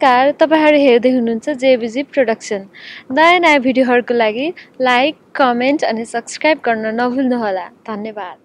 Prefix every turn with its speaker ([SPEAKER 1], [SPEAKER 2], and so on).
[SPEAKER 1] नमस्कार तपाईँहरू हेर्दै हुनुहुन्छ जेबिजी प्रोडक्सन नयाँ नयाँ भिडियोहरूको लागि लाइक कमेन्ट अनि सब्सक्राइब गर्न नभुल्नुहोला। धन्यवाद।